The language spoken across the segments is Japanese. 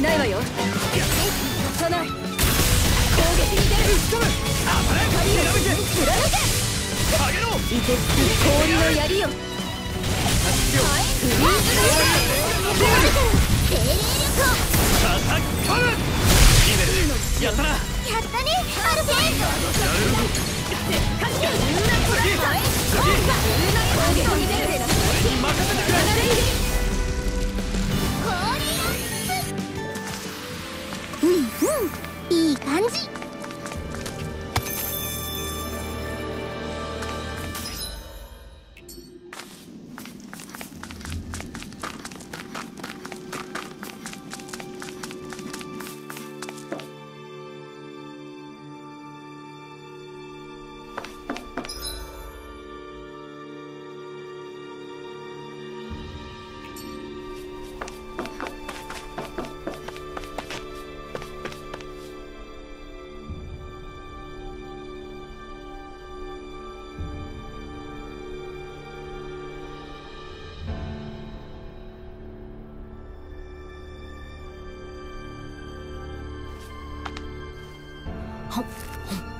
しないわよ。押さない攻撃に出る。打ち込む当たれ光をひらめけ貫け下げろいてつく氷の槍よ。フリーズ精霊力叩き込むヒメルやったなやったねアルフェン攻撃に出る俺に任せてくれ好。嗯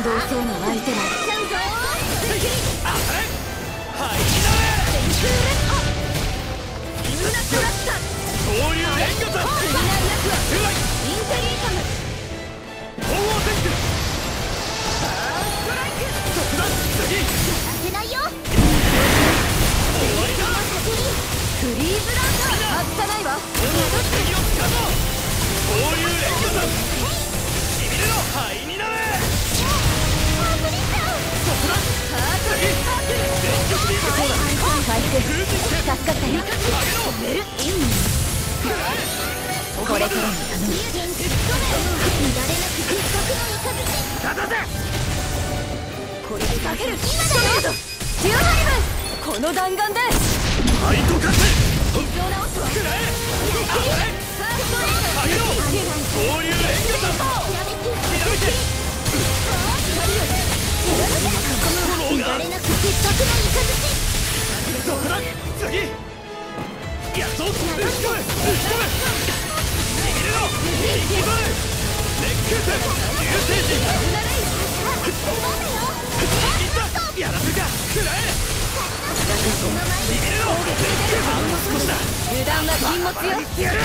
面倒そうな相手だちゃうぞ。当たれはいになれこれからも頼む乱れなく鉄角の雷立たせこれでかける。今だよデュアハリブンこの弾丸でハイトカツ傷を直すわくらえファーストレイ上げろ恐竜連魚だが乱れなく鉄角の特段次やっと打ち込め打ち込めしびれろ。引き込め熱血流星人いったやらせかくらえしびれろ熱血あと少しだ油断は禁物よいってやるよ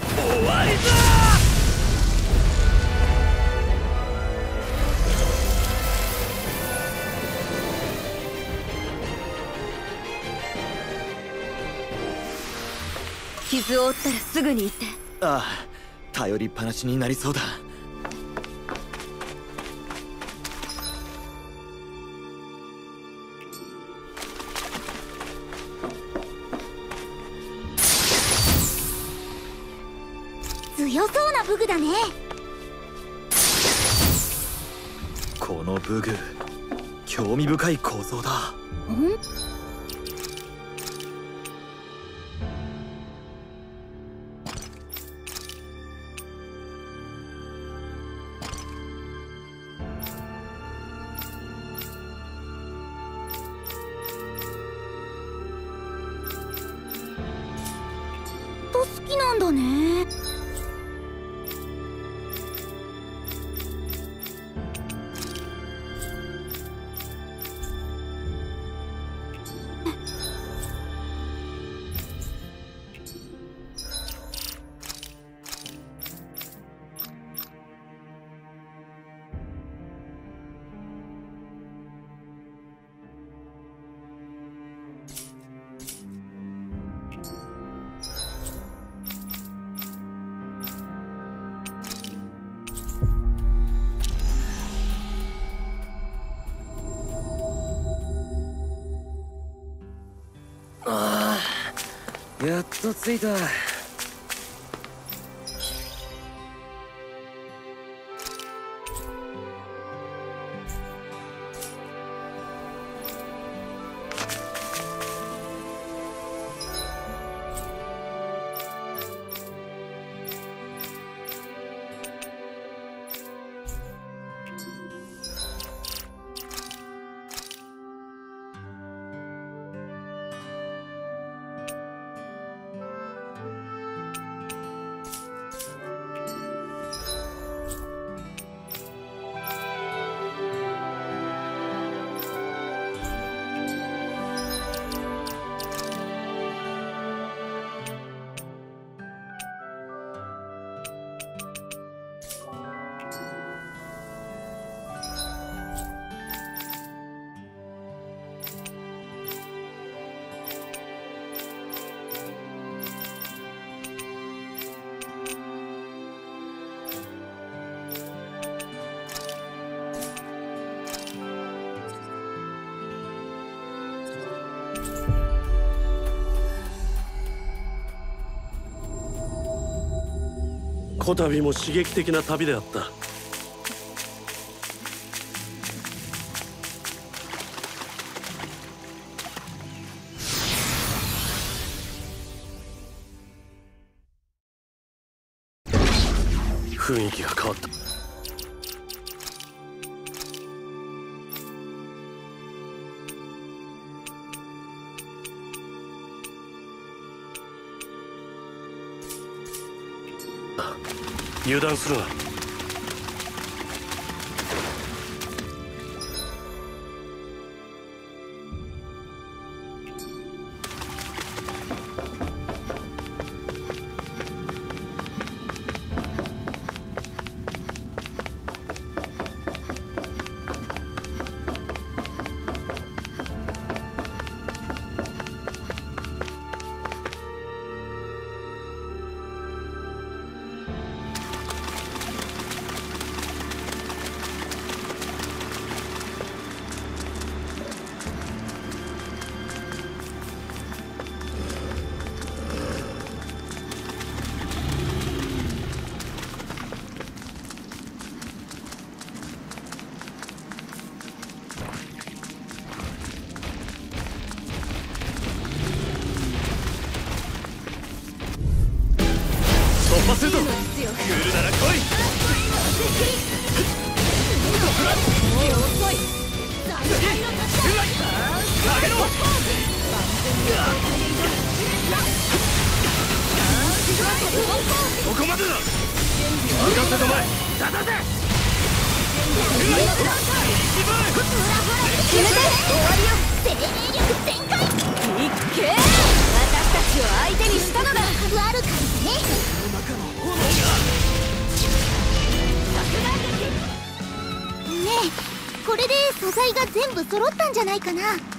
終わりだ。傷を負ったらすぐに行って。ああ頼りっぱなしになりそうだ。だね。この武具興味深い構造だ。ん？と着いた。こたびも刺激的な旅であった。雰囲気が変わった。油断するな。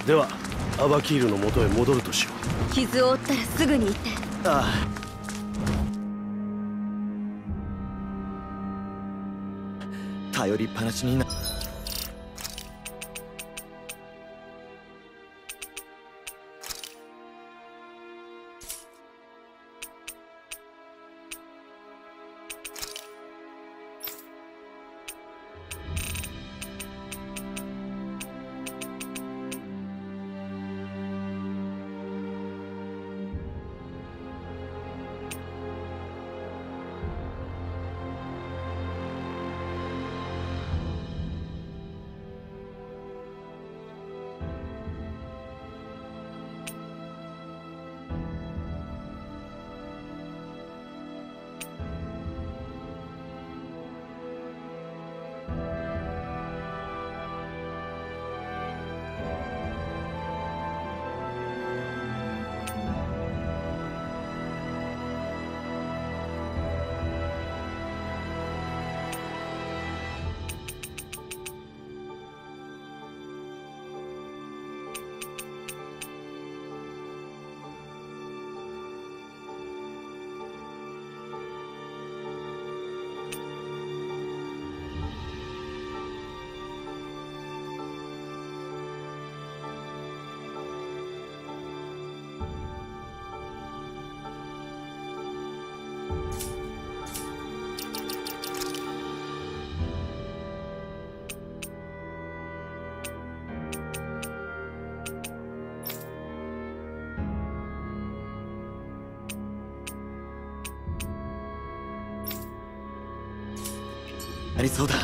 ではアバキールの元へ戻るとしよう。傷を負ったらすぐに行って。ああ。頼りっぱなしになありそうだ。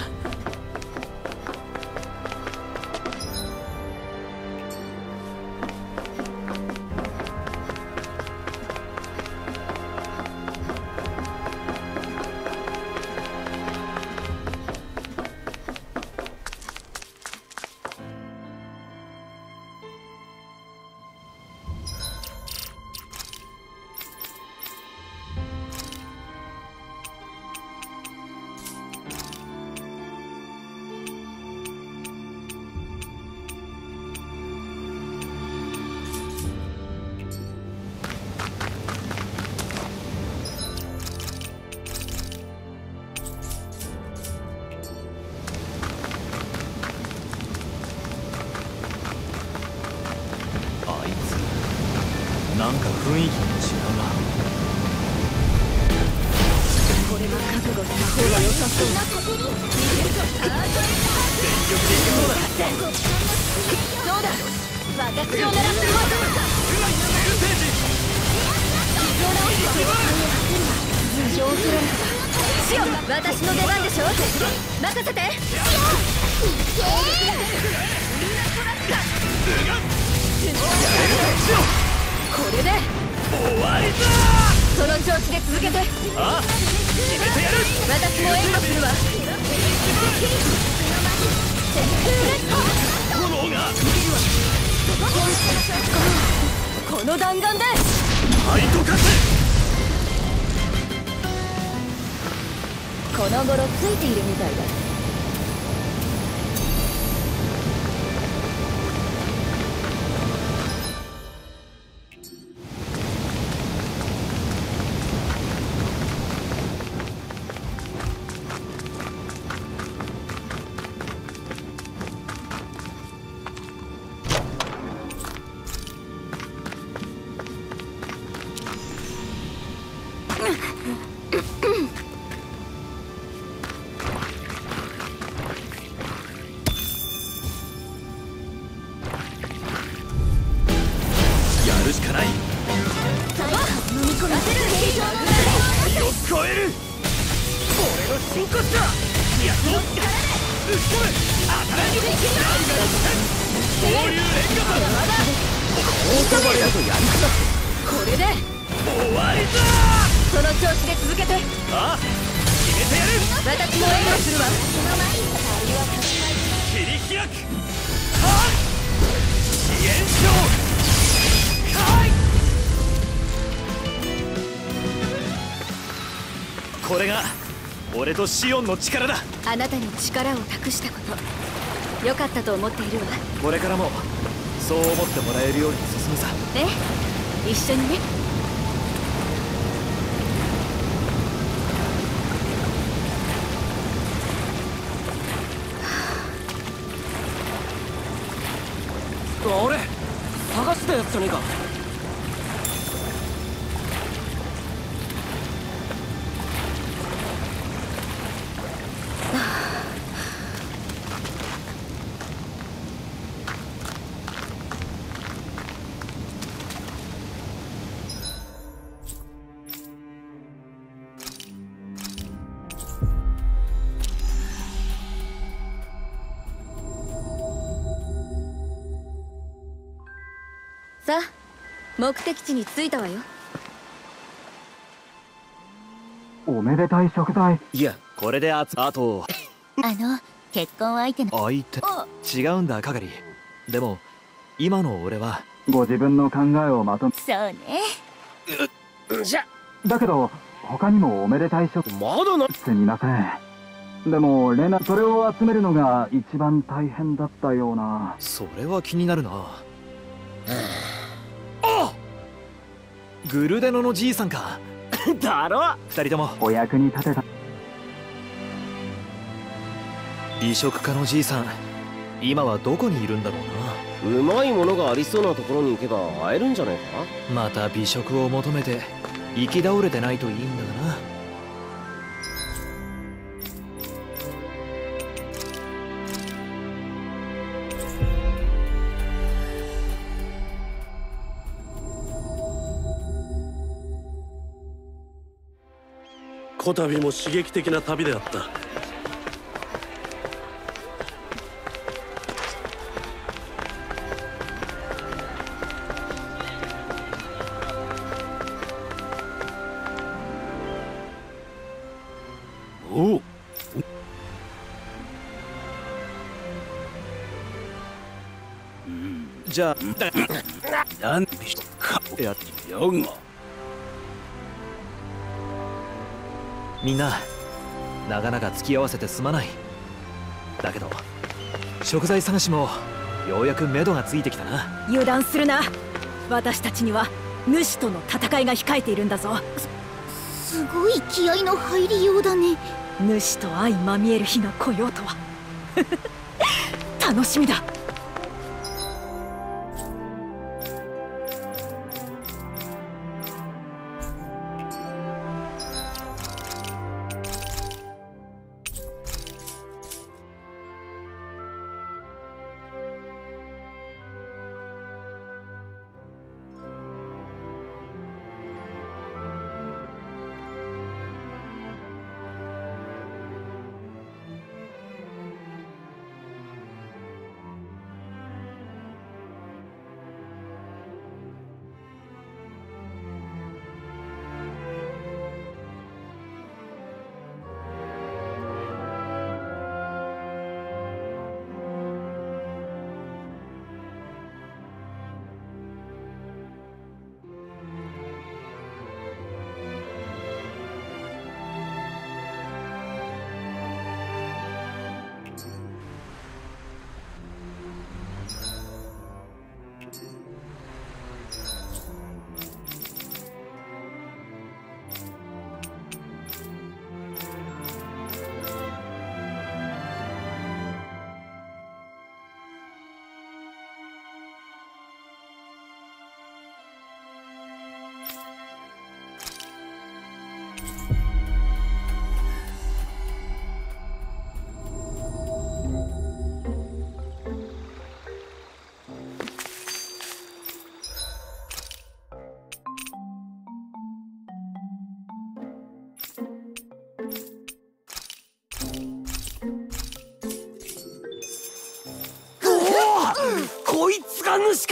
この頃ついているみたいだ。とシオンの力だ。あなたに力を託したこと良かったと思っているわ。これからもそう思ってもらえるように進むさ。え？え一緒にね？あれ？探したやつじゃねえか目的地に着いたわよ。おめでたい食材。いやこれであつあと。あの結婚相手の。相手。違うんだ係。でも今の俺は。ご自分の考えをまとめ。そうね。じゃ。だけど他にもおめでたい食まだな。すみません。でもレナそれを集めるのが一番大変だったような。それは気になるな。あグルデノのじいさんか？だろ？二人とも。お役に立てた。美食家のじいさん今はどこにいるんだろうな？うまいものがありそうなところに行けば会えるんじゃないか？また美食を求めて行き倒れてないといいんだがなこたびも刺激的な旅であった。おう。じゃあ。なんでかやよんみんな長々付き合わせてすまない。だけど食材探しもようやく目処がついてきたな。油断するな。私たちには主との戦いが控えているんだぞ。すごい気合の入りようだね。主と相まみえる日が来ようとは。楽しみだ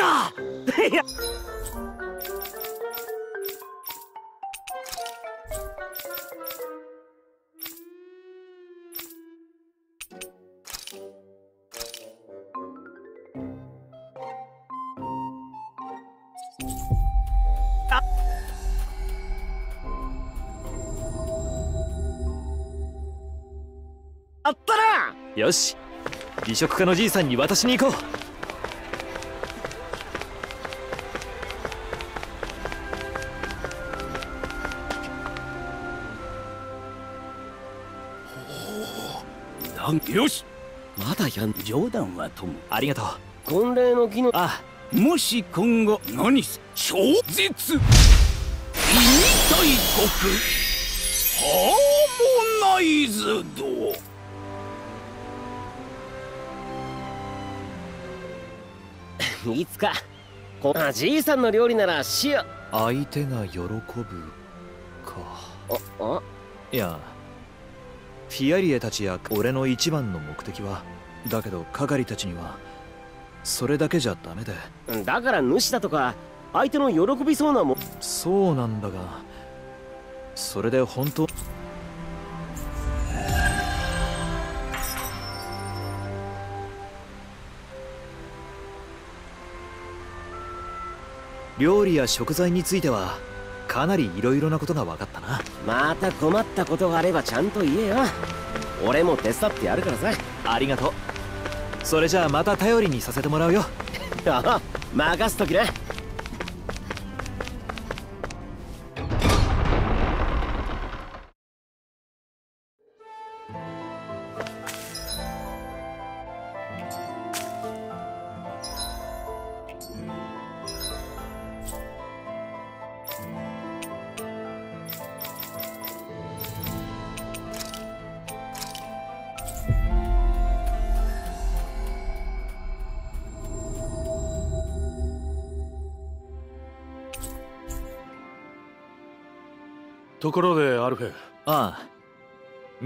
が主かいやあったなよし。美食家のじいさんに渡しに行こう。よし。まだやん冗談はとも。ありがとう。婚礼の儀の。あもし今後何す超絶。意味大国。ハーモナイズド。いつかこあじいさんの料理ならしよ相手が喜ぶか。ああいやフィアリエたちや俺の一番の目的はだけど係たちにはそれだけじゃダメで。だから主だとか相手の喜びそうなもん。そうなんだがそれで本当料理や食材についてはかなり色々なことが分かったな。また困ったことがあればちゃんと言えよ。俺も手伝ってやるからさ。ありがとう。それじゃあまた頼りにさせてもらうよ。あ任すときな。と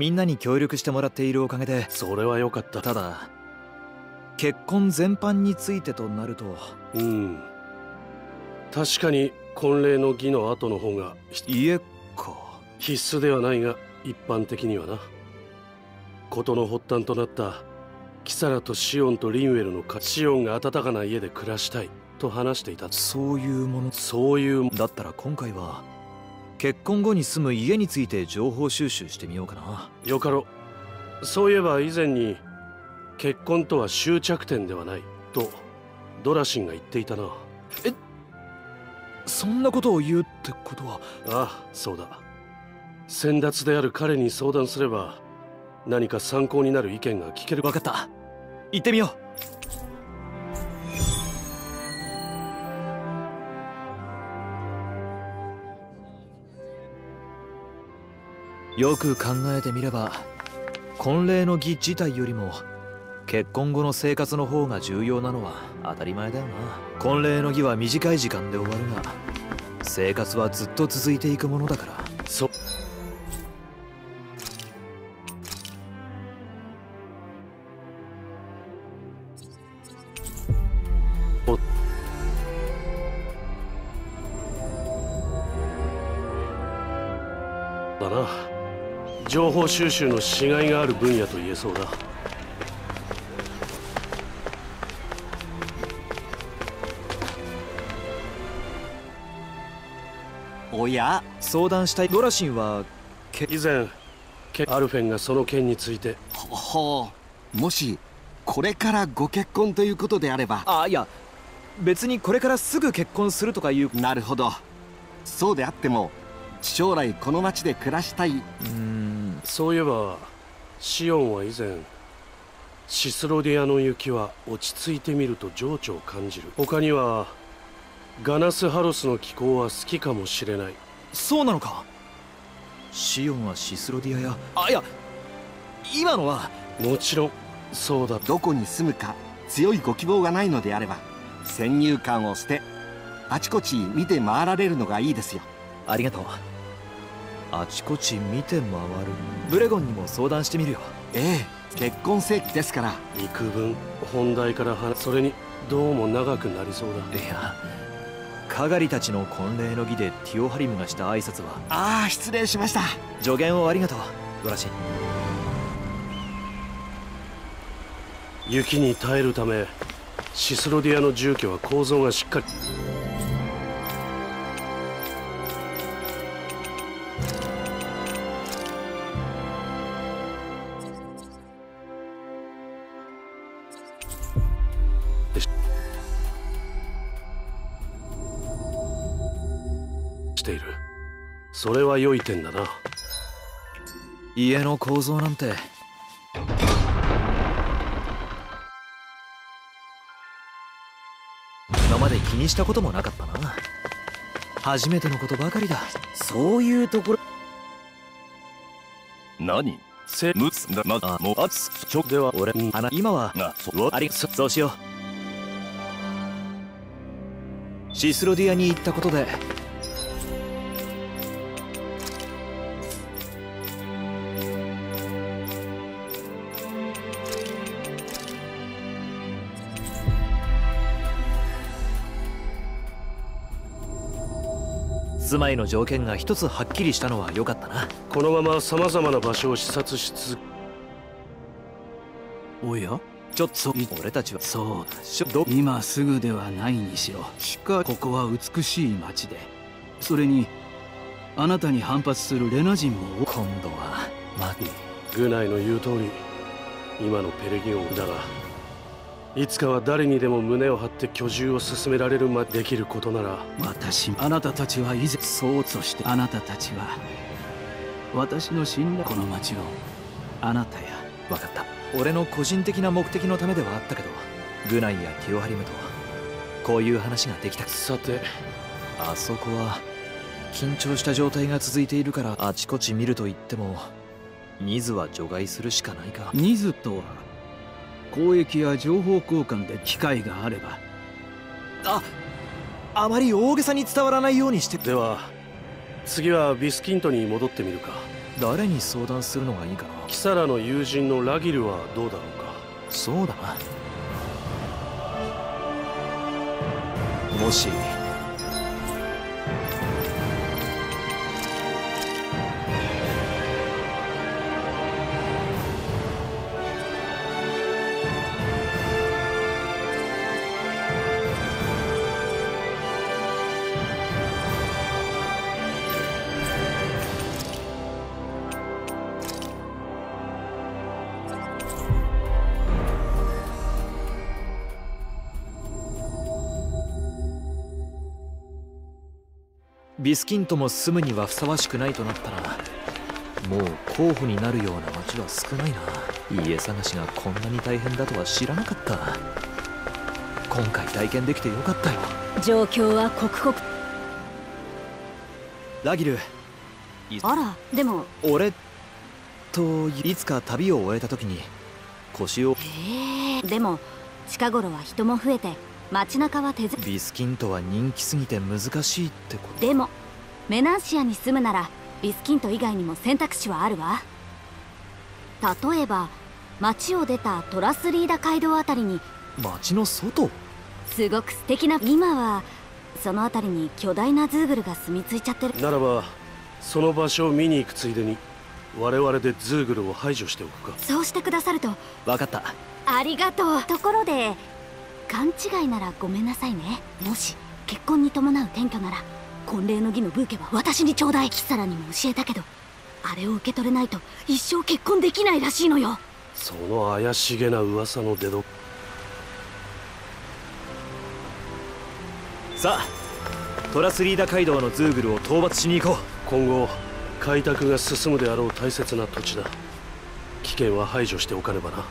みんなに協力してもらっているおかげでそれは良かった。ただ結婚全般についてとなるとうん。確かに婚礼の儀の後の方が家か必須ではないが一般的にはな。事の発端となったキサラとシオンとリンウェルのかシオンが温かな家で暮らしたいと話していた。そういうもの。そういうだったら今回は結婚後に住む家について情報収集してみようかな。よかろそういえば以前に結婚とは終着点ではない。とドラシンが言っていたな。そんなことを言うってことは。ああそうだ。先達である彼に相談すれば何か参考になる意見が聞ける。分かった。行ってみようよく考えてみれば婚礼の儀自体よりも結婚後の生活の方が重要なのは当たり前だよな。婚礼の儀は短い時間で終わるが生活はずっと続いていくものだから。そ収集のしがいがある分野と言えそうだ。おや相談したい。ドラシンはけ以前ケアルフェンがその件について。ほほうもしこれからご結婚ということであれば。あいや別にこれからすぐ結婚するとかいう。なるほど。そうであっても将来この町で暮らしたい。うーんそういえばシオンは以前シスロディアの雪は落ち着いてみると情緒を感じる。他にはガナスハロスの気候は好きかもしれない。そうなのか？シオンはシスロディアや？あいや今のはもちろんそうだどこに住むか強いご希望がないのであれば先入観を捨てあちこち見て回られるのがいいですよ。ありがとうあちこち見て回る。ブレゴンにも相談してみるよ。ええ結婚世紀ですから。幾分本題から話それにどうも長くなりそうだ。いやカガリたちの婚礼の儀でティオハリムがした挨拶は。ああ失礼しました。助言をありがとう。ドラシ雪に耐えるためシスロディアの住居は構造がしっかりそれは良い点だな。家の構造なんて。今まで気にしたこともなかったな。初めてのことばかりだ。そういうところ。何？せむつななもあつちょでは俺うん。あな今はなそわありそそうしよう。シスロディアに行ったことで住まいの条件が一つはっきりしたのは良かったな。このまま様々な場所を視察し続おや？ちょっと俺たちは。そうしょ。ど今すぐではないにしろ。しかここは美しい町で。それにあなたに反発するレナ人も今度はマギグナイの言う通り今のペレギオンだがいつかは誰にでも胸を張って居住を進められるまでできることなら私あなたたちは以前そうそしてあなたたちは私の信頼この町をあなたや分かった。俺の個人的な目的のためではあったけどグナイやティオハリムとこういう話ができた。さてあそこは緊張した状態が続いているからあちこち見ると言ってもニズは除外するしかないか。ニズとは交易や情報交換で機会があれば。ああまり大げさに伝わらないようにしてでは次はビスキントに戻ってみるか。誰に相談するのがいいかな。キサラの友人のラギルはどうだろうか。そうだな。もしビスキントも住むにはふさわしくないとなったらもう候補になるような町は少ないな。家探しがこんなに大変だとは知らなかった。今回体験できてよかったよ。状況は刻々。ラギル。いあらでも。俺といつか旅を終えた時に腰をへえでも近頃は人も増えて街中は手ずビスキントは人気すぎて難しいってこと。でもメナンシアに住むならビスキント以外にも選択肢はあるわ。例えば街を出たトラスリーダ街道あたりに町の外？すごく素敵な今はそのあたりに巨大なズーグルが住み着いちゃってる。ならばその場所を見に行くついでに我々でズーグルを排除しておくか。そうしてくださると。分かった。ありがとう。ところで勘違いならごめんなさいね。もし結婚に伴う転居なら婚礼の儀のブーケは私にちょうだいキサラにも教えたけどあれを受け取れないと一生結婚できないらしいのよ。その怪しげな噂の出どさあトラスリーダ街道のズーグルを討伐しに行こう。今後開拓が進むであろう大切な土地だ。危険は排除しておかねばな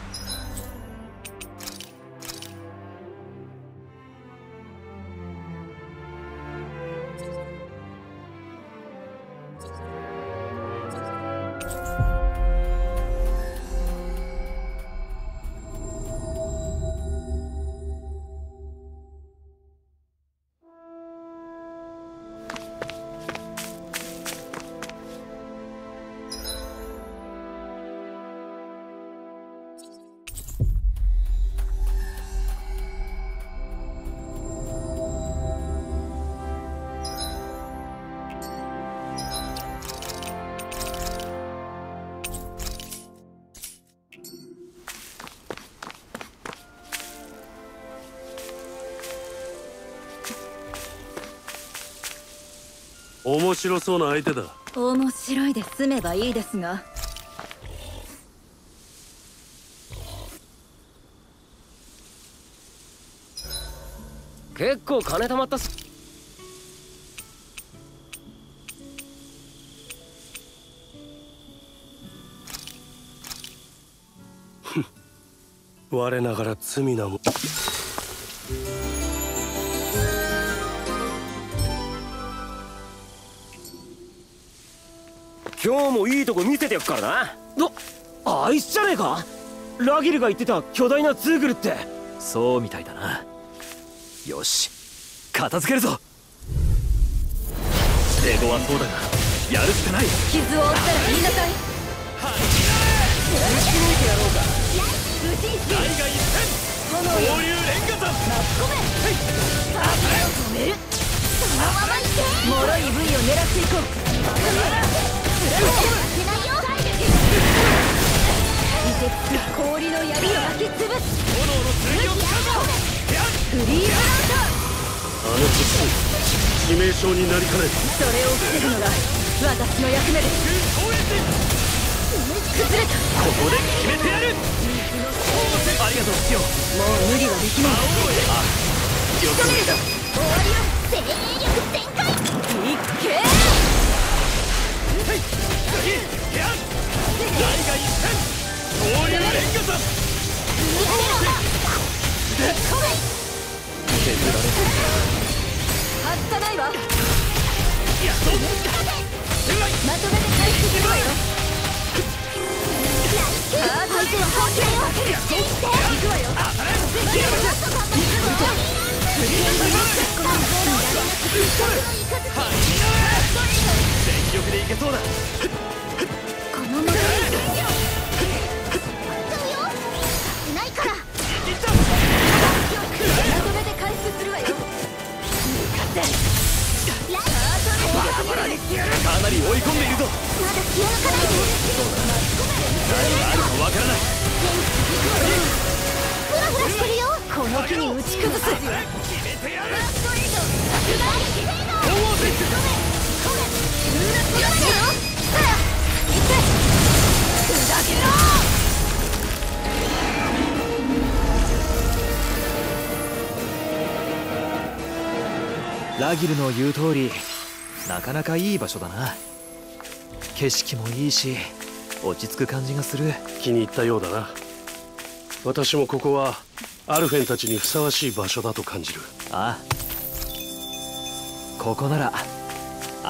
そうな相手だ。面白いで済めばいいですが。結構金貯まったし我ながら罪なも今日もいいとこ見せてやっからな。ああいつじゃねえか？ラギルが言ってた巨大なツーグルって。そうみたいだな。よし片付けるぞ。レゴはそうだがやるしかない。傷を負ったら言いなさい。合流連火山脆い。部位を狙っていこう氷の槍を焼き潰す炎の剣を使フリーブラウあの土致命傷になりかねトそれを防ぐのが私の役目です崩れたここで決めてやるありがとうシオもう無理はできないあよく見えた終わりよ精鋭力全開いっけはい気力でいけそうだ。このまま。ないからまとめて回復するわよ。かなり追い込んでいるぞまだ気を抜かないで何があるかわからないフラフラしてるよ。この木に打ち崩す。決めてやる。ラギルの言う通りなかなかいい場所だな。景色もいいし落ち着く感じがする。気に入ったようだな。私もここはアルフェンたちにふさわしい場所だと感じる。ああ。ここなら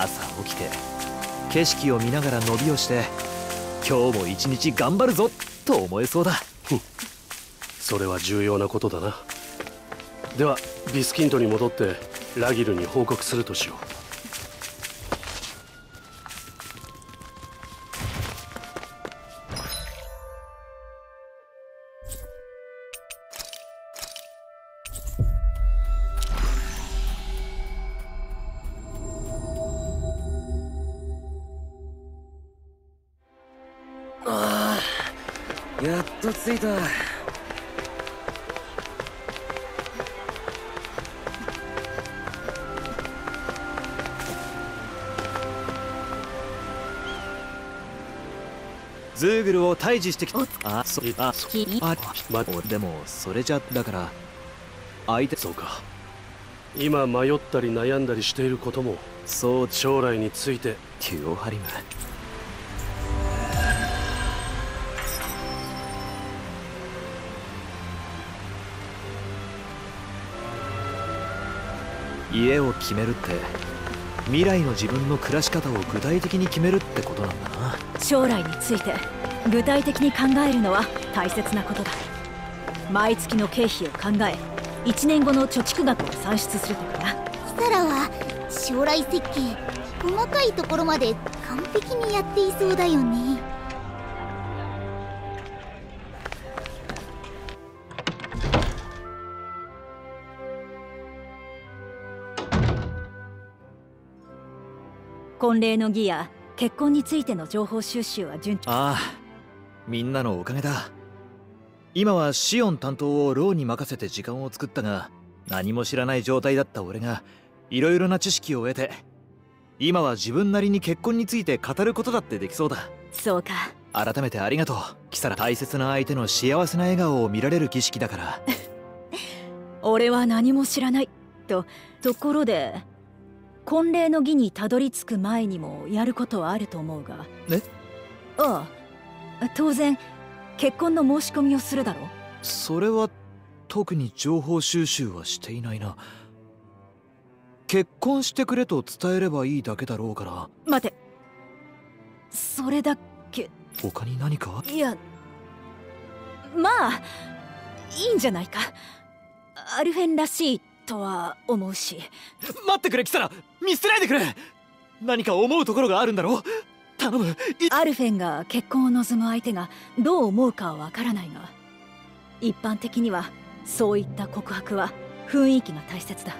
朝起きて景色を見ながら伸びをして今日も一日頑張るぞと思えそうだ。それは重要なことだな。ではビスキントに戻ってラギルに報告するとしよう。グルを退治してきた。おあそいあき。あまおでもそれじゃだから相手そうか。今迷ったり悩んだりしていることもそう将来について。テュオハリム家を決めるって未来の自分の暮らし方を具体的に決めるってことなんだな。将来について具体的に考えるのは大切なことだ。毎月の経費を考え1年後の貯蓄額を算出するとかな。キサラは将来設計細かいところまで完璧にやっていそうだよね。婚礼の儀や結婚についての情報収集は順調。ああみんなのおかげだ。今はシオン担当をローに任せて時間を作ったが何も知らない状態だった俺がいろいろな知識を得て今は自分なりに結婚について語ることだってできそうだ。そうか。改めてありがとう。キサラ大切な相手の幸せな笑顔を見られる儀式だから。俺は何も知らない。とところで婚礼の儀にたどり着く前にもやることはあると思うが。え？ああ当然結婚の申し込みをするだろそれは特に情報収集はしていないな。結婚してくれと伝えればいいだけだろうから。待て。それだけ。他に何か？いやまあいいんじゃないか。アルフェンらしいとは思うし。待ってくれキサラ。見捨てないでくれ。何か思うところがあるんだろう頼む。アルフェンが結婚を望む相手がどう思うかはわからないが一般的にはそういった告白は雰囲気が大切だ。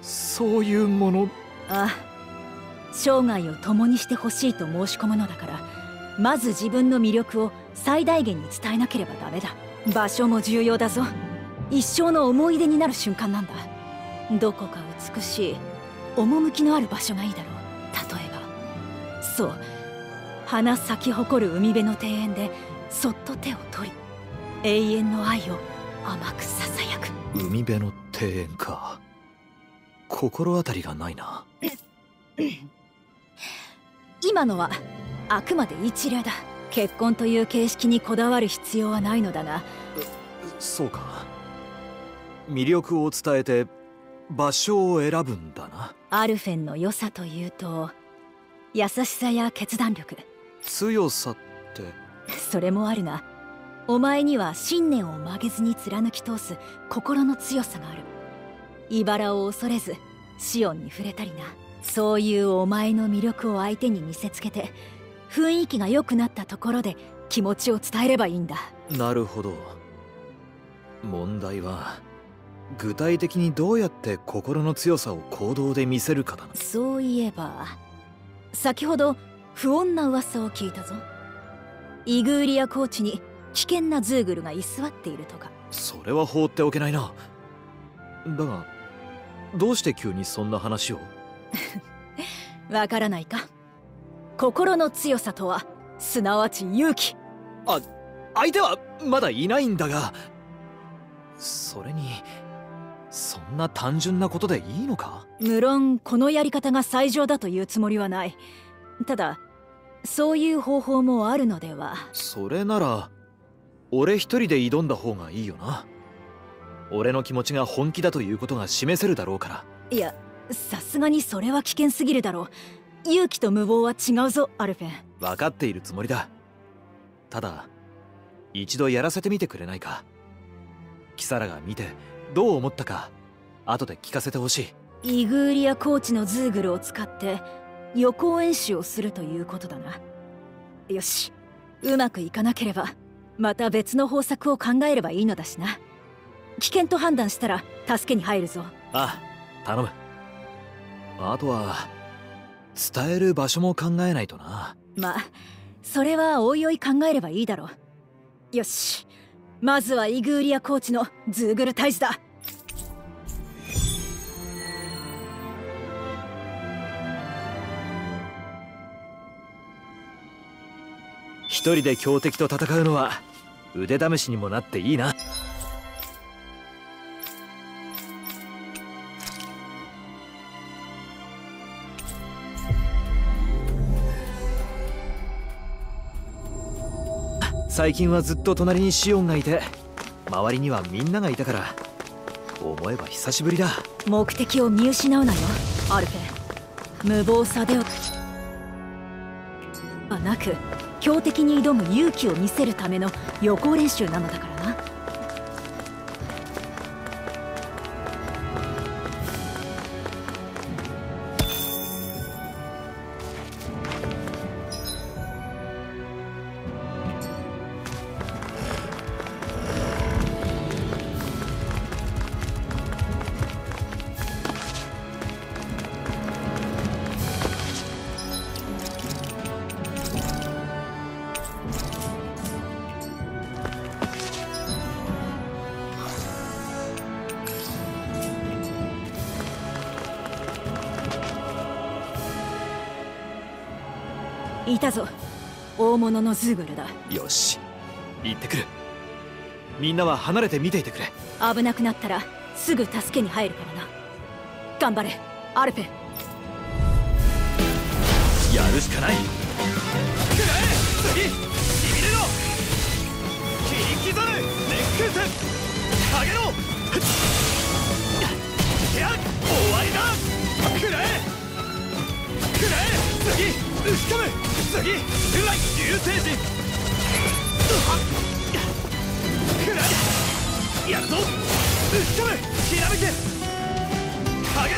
そういうもの？ああ。生涯を共にしてほしいと申し込むのだからまず自分の魅力を最大限に伝えなければダメだ。場所も重要だぞ。一生の思い出になる瞬間なんだ。どこか美しい趣のある場所がいいだろう。例えばそう花咲き誇る海辺の庭園でそっと手を取り永遠の愛を甘くささやく。海辺の庭園か。心当たりがないな。今のはあくまで一例だ。結婚という形式にこだわる必要はないのだがそうか。魅力を伝えて場所を選ぶんだな。アルフェンの良さというと優しさや決断力。強さって？それもあるがお前には信念を曲げずに貫き通す心の強さがある。茨を恐れずシオンに触れたりな。そういうお前の魅力を相手に見せつけて雰囲気が良くなったところで気持ちを伝えればいいんだ。なるほど。問題は具体的にどうやって心の強さを行動で見せるかだな。そういえば先ほど不穏な噂を聞いたぞ。イグーリアコーチに危険なズーグルが居座っているとか。それは放っておけないな。だがどうして急にそんな話を？わからないか。心の強さとはすなわち勇気。あ相手はまだいないんだがそれにそんな単純なことでいいのか？無論このやり方が最上だというつもりはない。ただそういう方法もあるのでは。それなら俺一人で挑んだ方がいいよな。俺の気持ちが本気だということが示せるだろうから。いやさすがにそれは危険すぎるだろう。勇気と無謀は違うぞアルフェン。分かっているつもりだ。ただ一度やらせてみてくれないか？キサラが見てどう思ったか後で聞かせてほしい。イグーリアコーチのズーグルを使って予行演習をするということだな。よしうまくいかなければまた別の方策を考えればいいのだしな。危険と判断したら助けに入るぞ。ああ頼む。あとは伝える場所も考えないとな。まあそれはおいおい考えればいいだろう。よしまずはイグーリアコーチのズーグル大使だ。一人で強敵と戦うのは腕試しにもなっていいな。最近はずっと隣にシオンがいて周りにはみんながいたから思えば久しぶりだ。目的を見失うなよアルフェ無謀さではなく強敵に挑む勇気を見せるための予行練習なのだからな。たぞ。大物のズーグルだ。よし。行ってくる。みんなは離れて見ていてくれ。危なくなったらすぐ助けに入るからな。頑張れ。アルペやるしかない。くらえ次しびれろ切り刻む熱空戦かげろ。いや終わりだ。くらえくらえ次。打ち込む次うらい流星人フライやるぞ。打ち込むひらめけかげ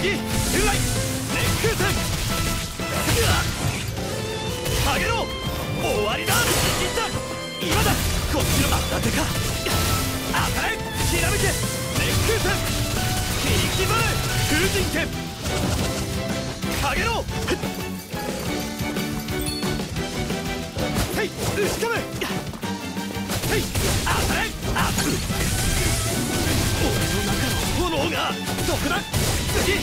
次襲来熱空戦うわかげろ終わりだいった今だこっちのあなたか当たれひらめけ熱空戦切り刻む風神剣かげろはい打ち込むはい当たれあ俺の中の炎がどこだ次次や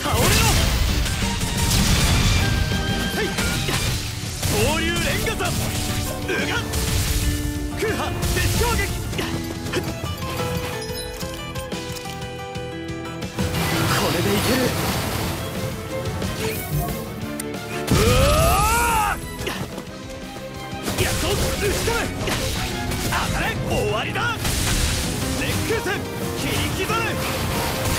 倒れろはい昇竜連火山う空波絶衝撃これでいけるうわー。やっと打ち込む当たれ終わりだ。愛が一変切り開くはっ現象開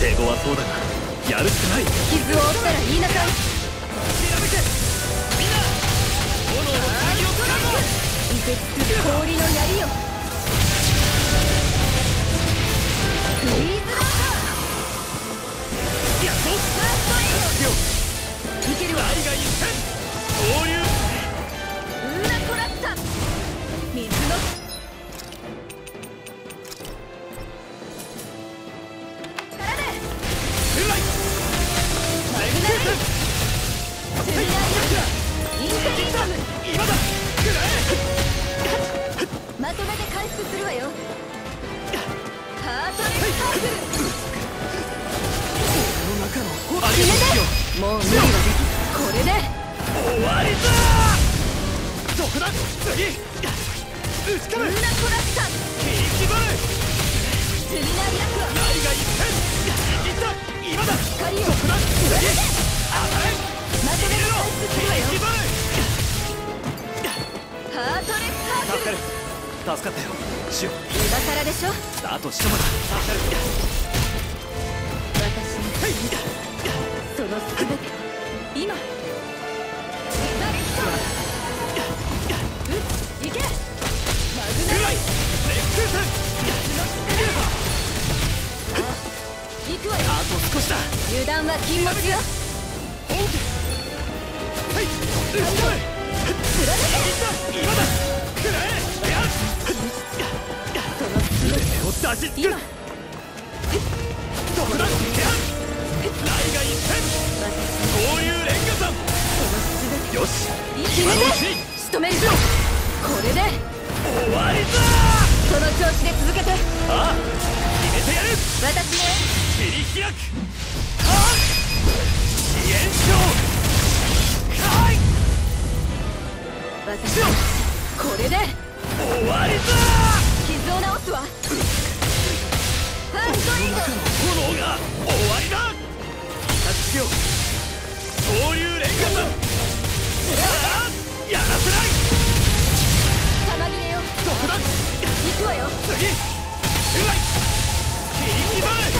手強はそうだがやるしかない。傷を負ったら言いなさい。調べて。みんな炎の剣を開くはっ支援症開私これで終わりだ。傷を治すわファーストエイド炎が終わりだ。威嚇しよう合流レンガさんああやらせない。玉切れよどこだ行くわよ。次。うわい。切り刻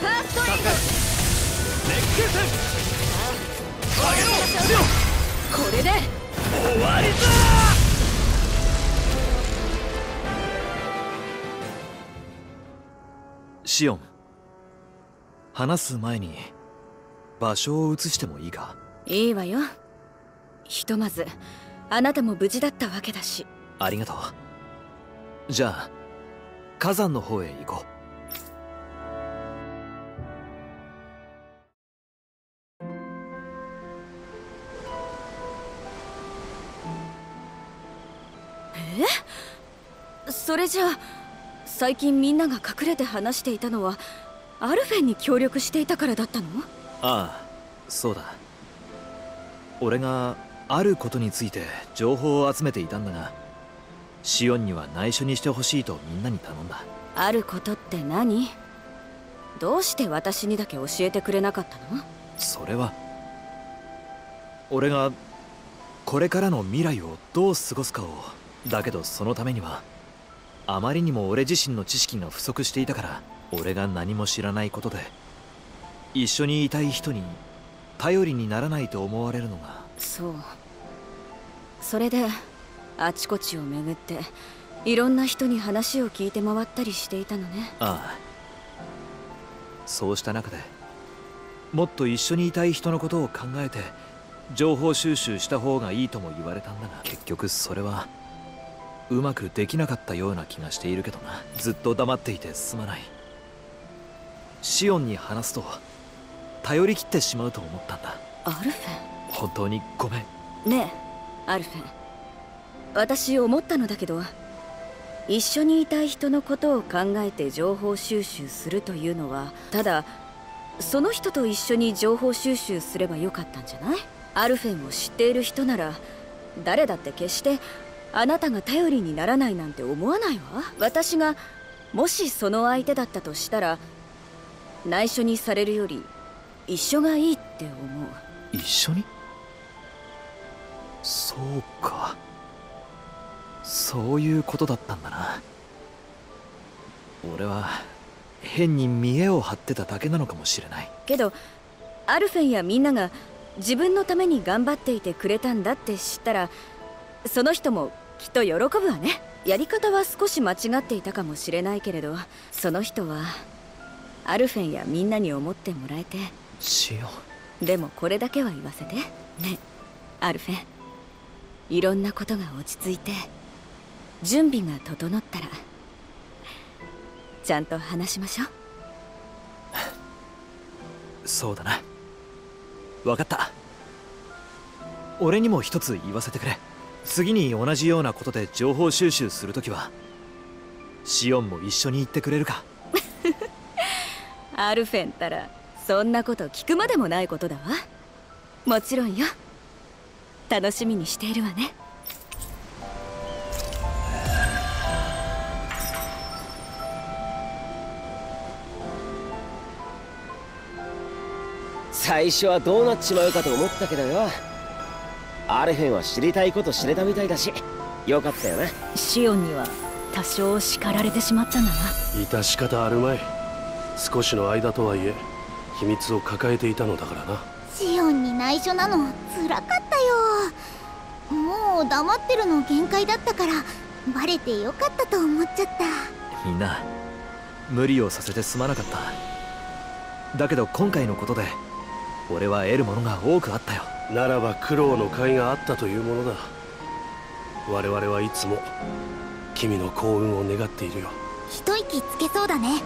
ファーストエイド。飛ぶ相手は任せてくらえ外さないわウーナコラッタウーナゲシットくらえ当たれやっ凍てつく氷の槍よフリーズランター調べて風水剣切り刻むチームの必要ファーストエイドレックさん上げろこれで終わりだシオン話す前に場所を移してもいいかいいわよひとまずあなたも無事だったわけだしありがとうじゃあ火山の方へ行こうえ？それじゃあ最近みんなが隠れて話していたのはアルフェンに協力していたからだったの？ああそうだ。俺があることについて情報を集めていたんだがシオンには内緒にしてほしいとみんなに頼んだ。あることって何？どうして私にだけ教えてくれなかったの？それは俺がこれからの未来をどう過ごすかをだけどそのためにはあまりにも俺自身の知識が不足していたから俺が何も知らないことで一緒にいたい人に頼りにならないと思われるのが。そう。それであちこちを巡っていろんな人に話を聞いて回ったりしていたのね。ああ。そうした中でもっと一緒にいたい人のことを考えて情報収集した方がいいとも言われたんだが結局それはうまくできなかったような気がしているけどな。ずっと黙っていてすまない。シオンに話すと頼り切ってしまうと思ったんだ。アルフ本当にごめん。ェンねえアルフェン。私思ったのだけど一緒にいたい人のことを考えて情報収集するというのはただその人と一緒に情報収集すればよかったんじゃない？アルフェンを知っている人なら誰だって決してあなたが頼りにならないなんて思わないわ。私がもしその相手だったとしたら内緒にされるより一緒がいいって思う。一緒に？そうか。そういうことだったんだな。俺は変に見栄を張ってただけなのかもしれない。けどアルフェンやみんなが自分のために頑張っていてくれたんだって知ったらその人もきっと喜ぶわね。やり方は少し間違っていたかもしれないけれどその人はアルフェンやみんなに思ってもらえて。シオンでもこれだけは言わせて。ね。アルフェン。いろんなことが落ち着いて準備が整ったらちゃんと話しましょう。そうだな。分かった。俺にも一つ言わせてくれ次に同じようなことで情報収集するときはシオンも一緒に行ってくれるか。アルフェンたらそんなこと聞くまでもないことだわ。もちろんよ。楽しみにしているわね。最初はどうなっちまうかと思ったけどよアルフェンは知りたいこと知れたみたいだしよかったよな。シオンには多少叱られてしまったんだな。致し方あるまい。少しの間とはいえ秘密を抱えていたのだからな。シオンに内緒なのつらかったよ。もう黙ってるの限界だったからバレてよかったと思っちゃった。みんな無理をさせてすまなかった。だけど今回のことで俺は得るものが多くあったよならば苦労の甲斐があったというものだ。我々はいつも君の幸運を願っているよ。一息つけそうだね。